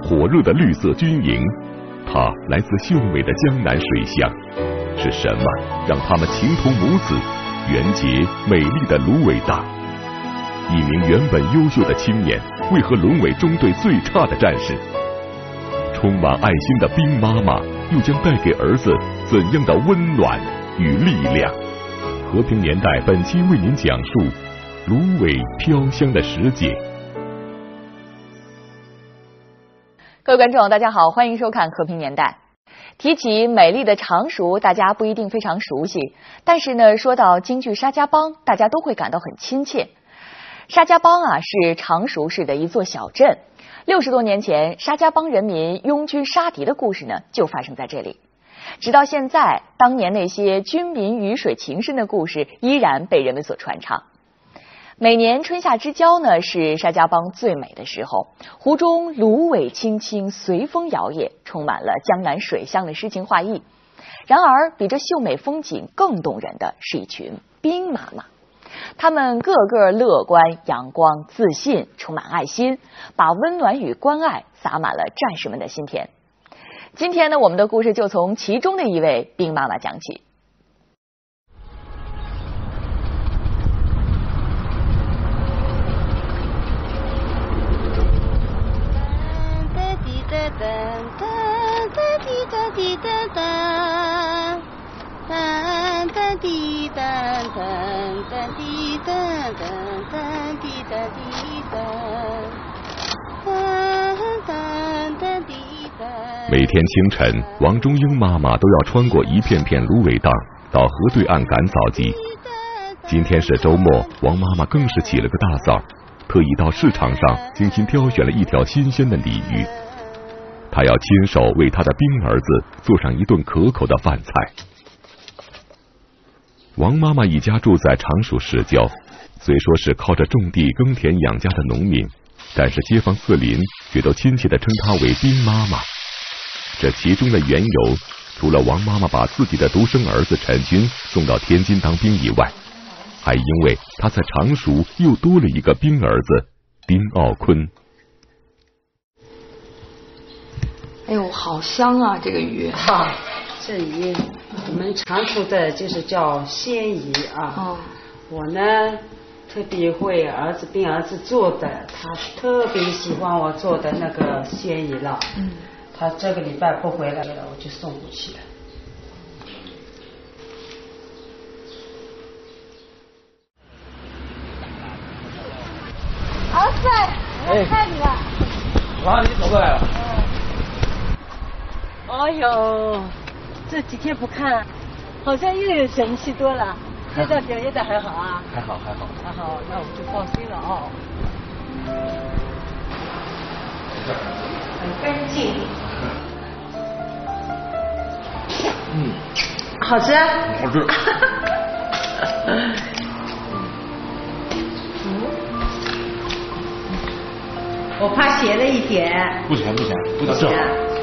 火热的绿色军营，他来自秀美的江南水乡。是什么让他们情同母子，缘结美丽的芦苇荡？一名原本优秀的青年，为何沦为中队最差的战士？充满爱心的兵妈妈，又将带给儿子怎样的温暖与力量？和平年代本期为您讲述芦苇飘香的时节。各位观众，大家好，欢迎收看和平年代。提起美丽的常熟，大家不一定非常熟悉，但是呢，说到京剧沙家浜，大家都会感到很亲切。沙家浜啊，是常熟市的一座小镇。六十多年前，沙家浜人民拥军杀敌的故事呢，就发生在这里。直到现在，当年那些军民鱼水情深的故事，依然被人们所传唱。每年春夏之交呢，是沙家浜最美的时候。湖中芦苇青青，随风摇曳，充满了江南水乡的诗情画意。然而，比这秀美风景更动人的是一群兵妈妈，她们个个乐观、阳光、自信，充满爱心，把温暖与关爱洒满了战士们的心田。今天呢，我们的故事就从其中的一位兵妈妈讲起。每天清晨，王中英妈妈都要穿过一片片芦苇荡，到河对岸赶早集。今天是周末，王妈妈更是起了个大早，特意到市场上精心挑选了一条新鲜的鲤鱼。他要亲手为他的兵儿子做上一顿可口的饭菜。王妈妈一家住在常熟市郊，虽说是靠着种地耕田养家的农民，但是街坊四邻却都亲切的称她为兵妈妈。这其中的缘由，除了王妈妈把自己的独生儿子陈军送到天津当兵以外，还因为他在常熟又多了一个兵儿子丁傲坤。哎呦，好香啊！这个鱼，哈，这鱼我们常说的就是叫鲜鱼啊。哦。我呢，特别会儿子跟儿子做的，他特别喜欢我做的那个鲜鱼了。嗯。他这个礼拜不回来了，我就送过去了。儿子，我看你了。妈，你走过来了。哎呦，这几天不看，好像又有神气多了。现在表现的还好啊？还好，还好。还好，那我就放心了哦。很干净。嗯，好吃。好吃。我怕咸了一点。不咸不咸，不咸。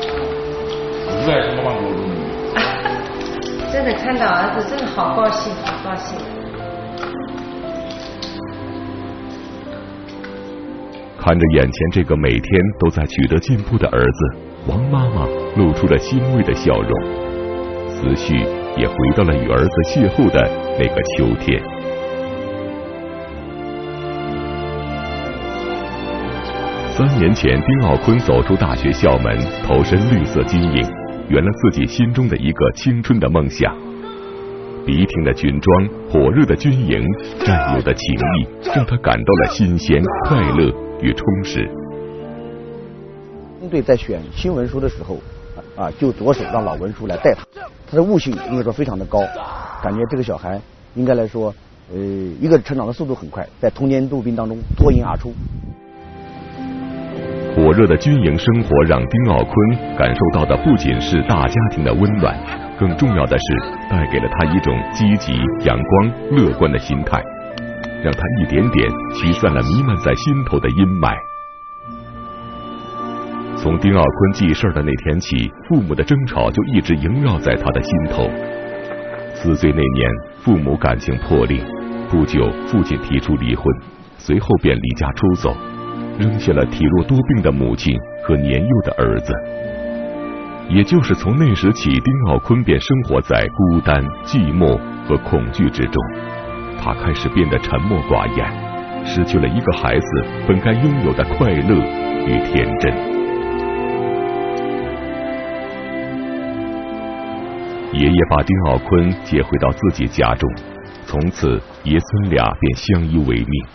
我最爱吃妈妈给我做的真的看到儿子，真的好高兴，好高兴。看着眼前这个每天都在取得进步的儿子，王妈妈露出了欣慰的笑容，思绪也回到了与儿子邂逅的那个秋天。三年前，丁傲坤走出大学校门，投身绿色经营，圆了自己心中的一个青春的梦想。笔挺的军装，火热的军营，战友的情谊，让他感到了新鲜、快乐。与充实。中队在选新文书的时候，啊，就着手让老文书来带他，他的悟性应该说非常的高，感觉这个小孩应该来说，呃，一个成长的速度很快，在童年步兵当中脱颖而出。火热的军营生活让丁傲坤感受到的不仅是大家庭的温暖，更重要的是带给了他一种积极、阳光、乐观的心态。让他一点点驱散了弥漫在心头的阴霾。从丁傲坤记事的那天起，父母的争吵就一直萦绕在他的心头。四岁那年，父母感情破裂，不久父亲提出离婚，随后便离家出走，扔下了体弱多病的母亲和年幼的儿子。也就是从那时起，丁奥坤便生活在孤单、寂寞和恐惧之中。他开始变得沉默寡言，失去了一个孩子本该拥有的快乐与天真。爷爷把丁奥坤接回到自己家中，从此爷孙俩便相依为命。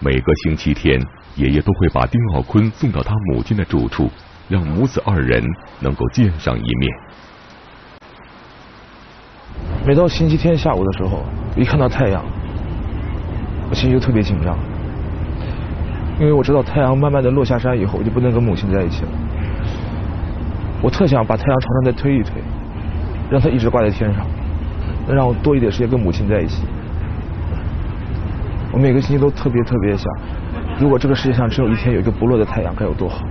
每个星期天，爷爷都会把丁奥坤送到他母亲的住处。让母子二人能够见上一面。每到星期天下午的时候，一看到太阳，我心就特别紧张，因为我知道太阳慢慢的落下山以后，我就不能跟母亲在一起了。我特想把太阳朝上再推一推，让它一直挂在天上，能让我多一点时间跟母亲在一起。我每个星期都特别特别想，如果这个世界上只有一天有一个不落的太阳，该有多好。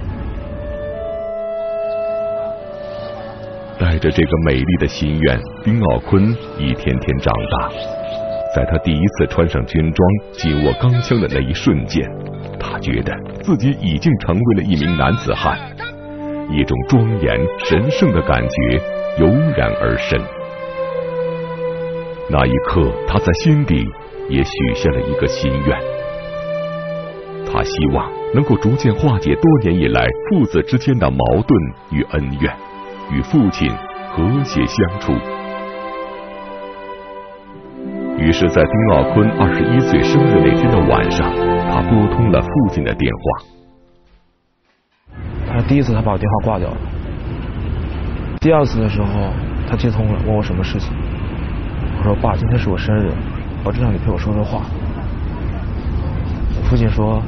带着这个美丽的心愿，丁奥坤一天天长大。在他第一次穿上军装、紧握钢枪的那一瞬间，他觉得自己已经成为了一名男子汉，一种庄严神圣的感觉油然而生。那一刻，他在心底也许下了一个心愿，他希望能够逐渐化解多年以来父子之间的矛盾与恩怨。与父亲和谐相处。于是，在丁奥坤二十一岁生日那天的晚上，他拨通了父亲的电话。他第一次，他把我电话挂掉了。第二次的时候，他接通了，问我什么事情。我说：“爸，今天是我生日，我正让你陪我说说话。”父亲说：“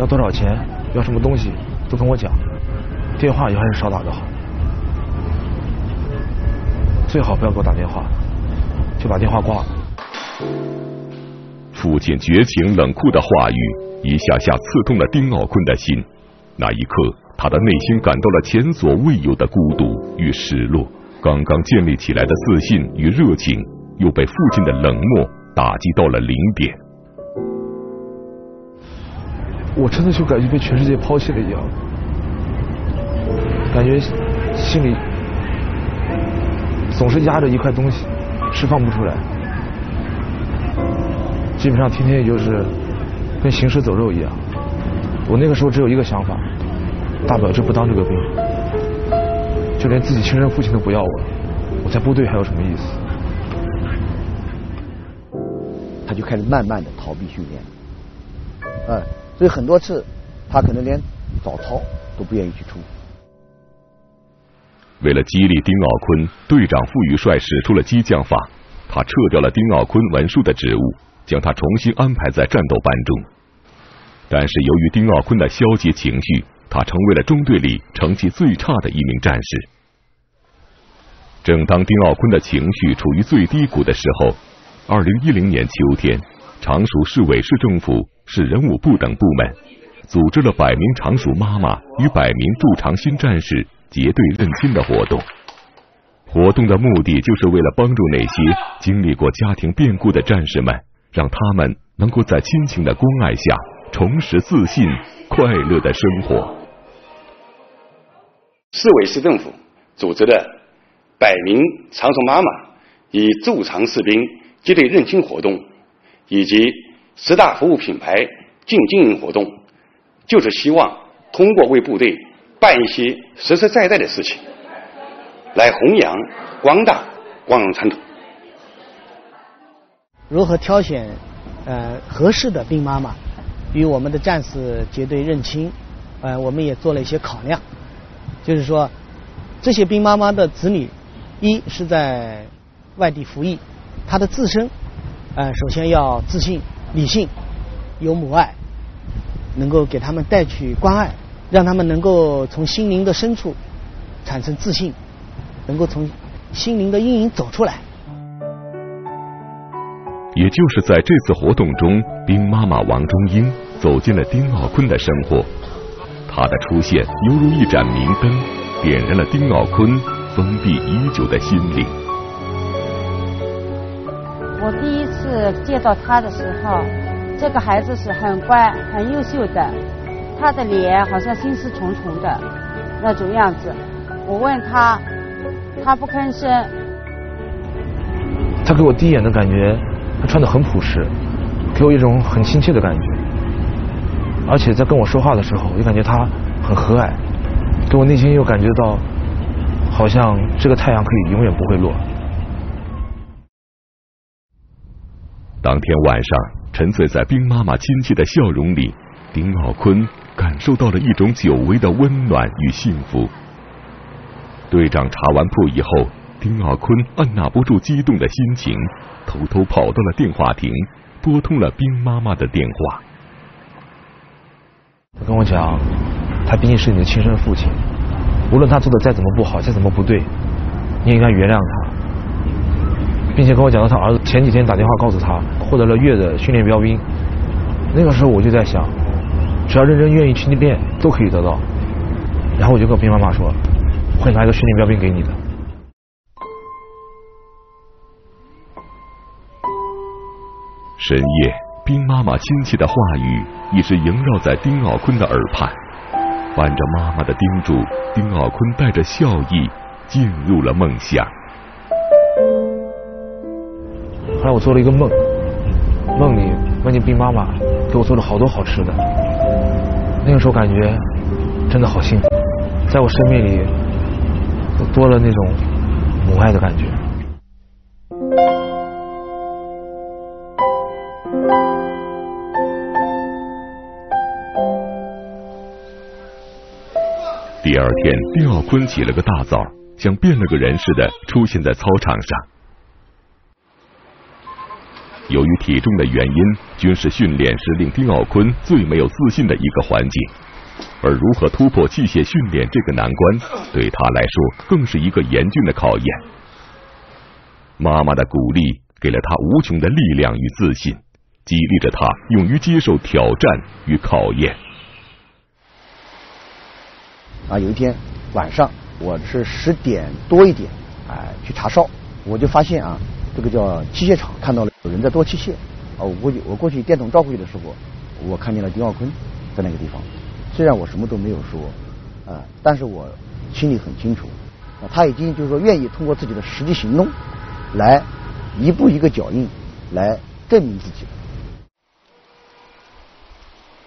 要多少钱？要什么东西？都跟我讲。电话也还是少打的好。”最好不要给我打电话，就把电话挂了。父亲绝情冷酷的话语一下下刺痛了丁奥坤的心。那一刻，他的内心感到了前所未有的孤独与失落。刚刚建立起来的自信与热情，又被父亲的冷漠打击到了零点。我真的就感觉被全世界抛弃了一样，感觉心里。总是压着一块东西，释放不出来。基本上天天也就是跟行尸走肉一样。我那个时候只有一个想法，大不了就不当这个兵，就连自己亲生父亲都不要我了，我在部队还有什么意思？他就开始慢慢的逃避训练，嗯，所以很多次他可能连早操都不愿意去出。为了激励丁奥坤，队长傅宇帅使出了激将法，他撤掉了丁奥坤文书的职务，将他重新安排在战斗班中。但是由于丁奥坤的消极情绪，他成为了中队里成绩最差的一名战士。正当丁奥坤的情绪处于最低谷的时候，二零一零年秋天，常熟市委市政府、市人武部等部门组织了百名常熟妈妈与百名驻常新战士。结对认亲的活动，活动的目的就是为了帮助那些经历过家庭变故的战士们，让他们能够在亲情的关爱下重拾自信、快乐的生活。市委市政府组织的百名长熟妈妈与驻常士兵结对认亲活动，以及十大服务品牌进经营活动，就是希望通过为部队。办一些实实在在的事情，来弘扬光大光荣传统。如何挑选呃合适的兵妈妈与我们的战士结对认亲？呃，我们也做了一些考量，就是说这些兵妈妈的子女，一是在外地服役，他的自身呃首先要自信、理性、有母爱，能够给他们带去关爱。让他们能够从心灵的深处产生自信，能够从心灵的阴影走出来。也就是在这次活动中，兵妈妈王中英走进了丁奥坤的生活，她的出现犹如一盏明灯，点燃了丁奥坤封闭已久的心灵。我第一次见到他的时候，这个孩子是很乖、很优秀的。他的脸好像心思重重的那种样子。我问他，他不吭声。他给我第一眼的感觉，他穿的很朴实，给我一种很亲切的感觉。而且在跟我说话的时候，又感觉他很和蔼，给我内心又感觉到，好像这个太阳可以永远不会落。当天晚上，沉醉在冰妈妈亲切的笑容里，丁奥坤感受到了一种久违的温暖与幸福。队长查完铺以后，丁奥坤按捺不住激动的心情，偷偷跑到了电话亭，拨通了冰妈妈的电话。他跟我讲，他毕竟是你的亲生父亲，无论他做的再怎么不好，再怎么不对，你也应该原谅他，并且跟我讲到他儿子前几天打电话告诉他获得了月的训练标兵。那个时候我就在想，只要认真愿意去练，都可以得到。然后我就跟冰妈妈说，会拿一个训练标兵给你的。深夜，冰妈妈亲切的话语一直萦绕在丁奥坤的耳畔。伴着妈妈的叮嘱，丁奥坤带着笑意进入了梦乡。后来我做了一个梦，梦里梦见冰妈妈给我做了好多好吃的。那个时候感觉真的好幸福，在我生命里多了那种母爱的感觉。第二天，丁奥坤起了个大早，像变了个人似的出现在操场上。由于体重的原因，军事训练是令丁奥坤最没有自信的一个环节，而如何突破器械训练这个难关，对他来说更是一个严峻的考验。妈妈的鼓励给了他无穷的力量与自信，激励着他勇于接受挑战与考验。啊，有一天晚上，我是十点多一点，哎，去查哨，我就发现啊，这个叫机械厂看到了有人在做器械，啊，我过去我过去电筒照过去的时候，我看见了丁奥坤在那个地方，虽然我什么都没有说，啊，但是我心里很清楚，他已经就是说愿意通过自己的实际行动，来一步一个脚印来证明自己。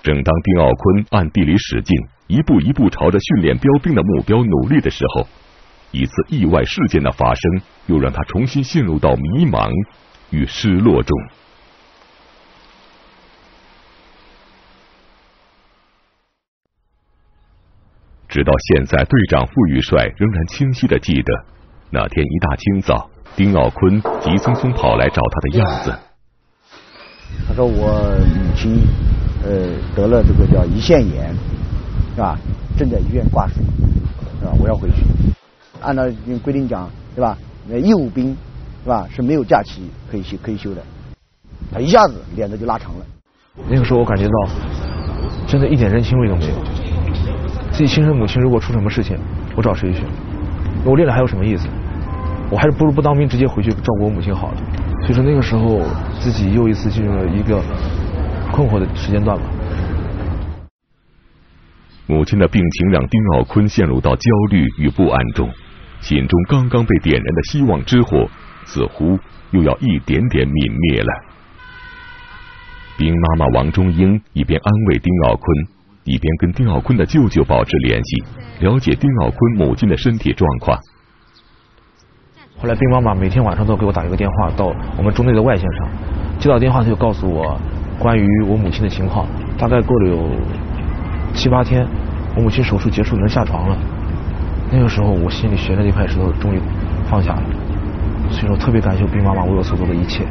正当丁奥坤暗地里使劲。一步一步朝着训练标兵的目标努力的时候，一次意外事件的发生，又让他重新陷入到迷茫与失落中。直到现在，队长傅玉帅仍然清晰的记得那天一大清早，丁奥坤急匆匆跑来找他的样子。他说：“我母亲呃得了这个叫胰腺炎。”是吧？正在医院挂水，是吧？我要回去。按照规定讲，对吧？那义务兵，是吧？是没有假期可以休可以休的。他一下子脸子就拉长了。那个时候我感觉到，真的一点人情味都没有。自己亲生母亲如果出什么事情，我找谁去？我练了还有什么意思？我还是不如不当兵，直接回去照顾我母亲好了。所以说那个时候，自己又一次进入了一个困惑的时间段吧。母亲的病情让丁奥坤陷入到焦虑与不安中，心中刚刚被点燃的希望之火，似乎又要一点点泯灭了。兵妈妈王中英一边安慰丁奥坤，一边跟丁奥坤的舅舅保持联系，了解丁奥坤母亲的身体状况。后来，兵妈妈每天晚上都给我打一个电话到我们中内的外线上，接到电话他就告诉我关于我母亲的情况，大概过了有。七八天，我母亲手术结束能下床了。那个时候，我心里悬着一块石头终于放下了。所以说，特别感谢兵妈妈为我所做的一切。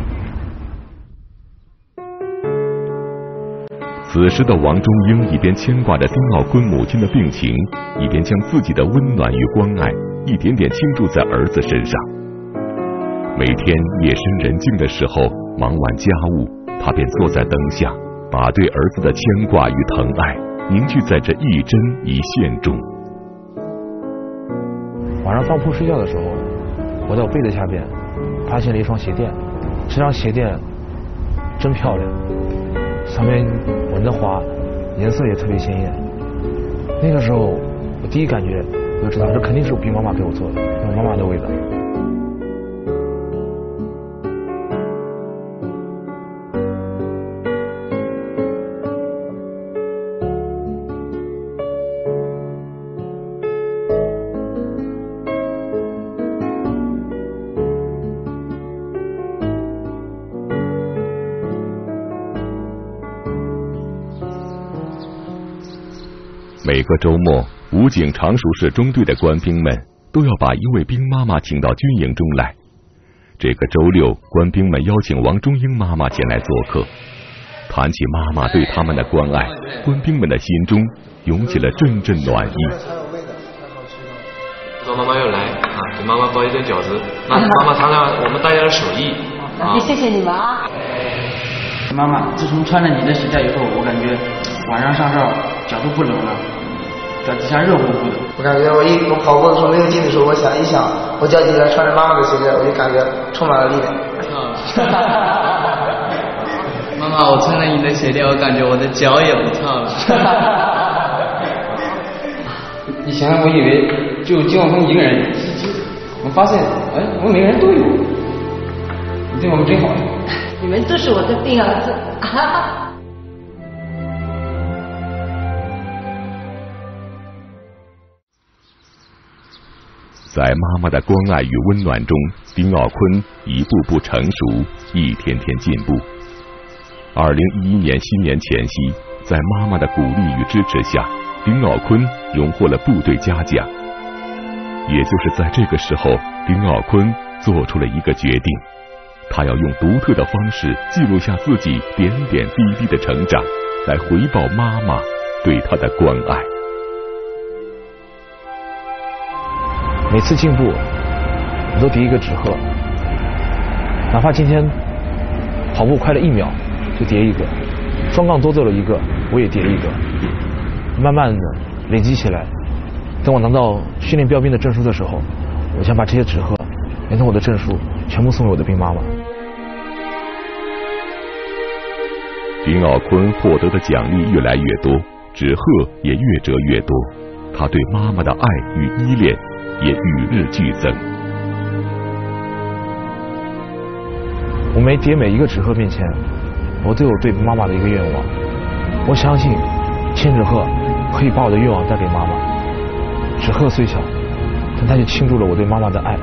此时的王中英一边牵挂着丁奥坤母亲的病情，一边将自己的温暖与关爱一点点倾注在儿子身上。每天夜深人静的时候，忙完家务，他便坐在灯下，把对儿子的牵挂与疼爱。凝聚在这一针一线中。晚上放铺睡觉的时候，我在我被子下边发现了一双鞋垫，这双鞋垫真漂亮，上面纹的花，颜色也特别鲜艳。那个时候，我第一感觉我就知道，这肯定是我兵妈妈给我做的，我妈妈的味道。个周末，武警常熟市中队的官兵们都要把一位兵妈妈请到军营中来。这个周六，官兵们邀请王中英妈妈前来做客。谈起妈妈对他们的关爱，官兵们的心中涌起了阵阵暖意。说妈妈又来啊，给妈妈包一顿饺子，那妈妈尝尝我们大家的手艺。啊，谢谢你们啊！妈妈，自从穿了你的鞋带以后，我感觉晚上上哨脚都不冷了。脚底下热乎乎的，我感觉我一我跑步的时候没有劲的时候，我想一想，我脚底下穿着妈妈的鞋垫，我就感觉充满了力量。妈妈，我穿了你的鞋垫，我感觉我的脚也不烫了。以前我以为就金广峰一个人，我发现，哎，我们每个人都有，你对我们真好。你们都是我的病儿子。在妈妈的关爱与温暖中，丁奥坤一步步成熟，一天天进步。二零一一年新年前夕，在妈妈的鼓励与支持下，丁奥坤荣获了部队嘉奖。也就是在这个时候，丁奥坤做出了一个决定，他要用独特的方式记录下自己点点滴滴的成长，来回报妈妈对他的关爱。每次进步，我都叠一个纸鹤，哪怕今天跑步快了一秒，就叠一个；双杠多做了一个，我也叠一个。慢慢的累积起来，等我拿到训练标兵的证书的时候，我想把这些纸鹤连同我的证书全部送给我的兵妈妈。丁奥坤获得的奖励越来越多，纸鹤也越折越多，他对妈妈的爱与依恋。也与日俱增。我每叠每一个纸鹤面前，我都有对妈妈的一个愿望。我相信千纸鹤可以把我的愿望带给妈妈。纸鹤虽小，但它却倾注了我对妈妈的爱。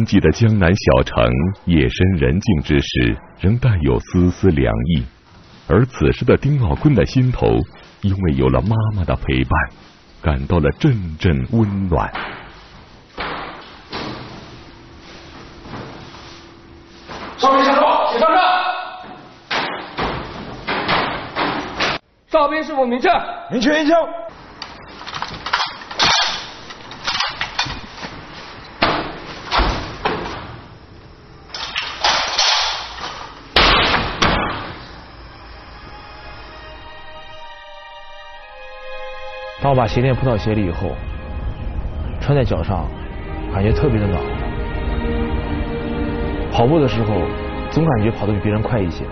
春季的江南小城，夜深人静之时，仍带有丝丝凉意。而此时的丁奥坤的心头，因为有了妈妈的陪伴，感到了阵阵温暖。哨兵下哨，请上阵。哨兵是否明确？明确一枪。当我把鞋垫铺到鞋里以后，穿在脚上，感觉特别的暖和。跑步的时候，总感觉跑得比别人快一些。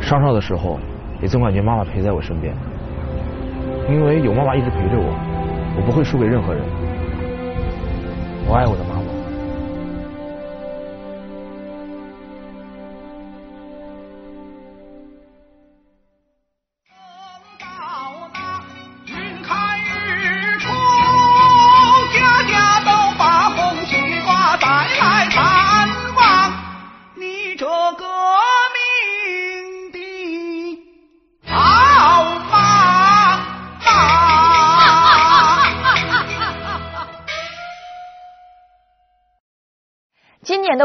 上哨的时候，也总感觉妈妈陪在我身边。因为有妈妈一直陪着我，我不会输给任何人。我爱我的妈。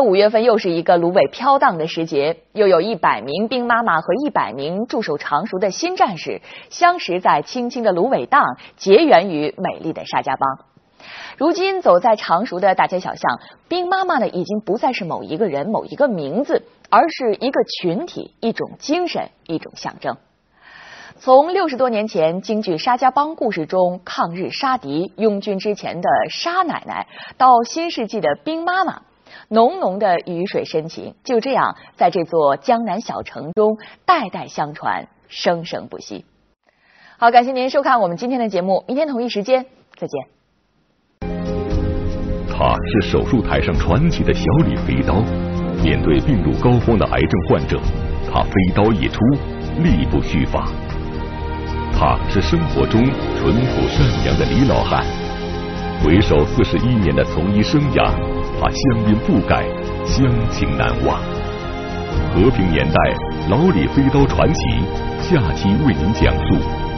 五月份又是一个芦苇飘荡的时节，又有一百名兵妈妈和一百名驻守常熟的新战士相识在青青的芦苇荡，结缘于美丽的沙家浜。如今走在常熟的大街小巷，兵妈妈呢已经不再是某一个人、某一个名字，而是一个群体、一种精神、一种象征。从六十多年前京剧沙家浜故事中抗日杀敌、拥军之前的沙奶奶，到新世纪的兵妈妈，浓浓的雨水深情就这样在这座江南小城中代代相传，生生不息。好，感谢您收看我们今天的节目，明天同一时间再见。他是手术台上传奇的小李飞刀，面对病入膏肓的癌症患者，他飞刀一出，力不虚发。他是生活中淳朴善良的李老汉，回首四十一年的从医生涯，把乡音覆盖，乡情难忘。和平年代老李飞刀传奇，下期为您讲述。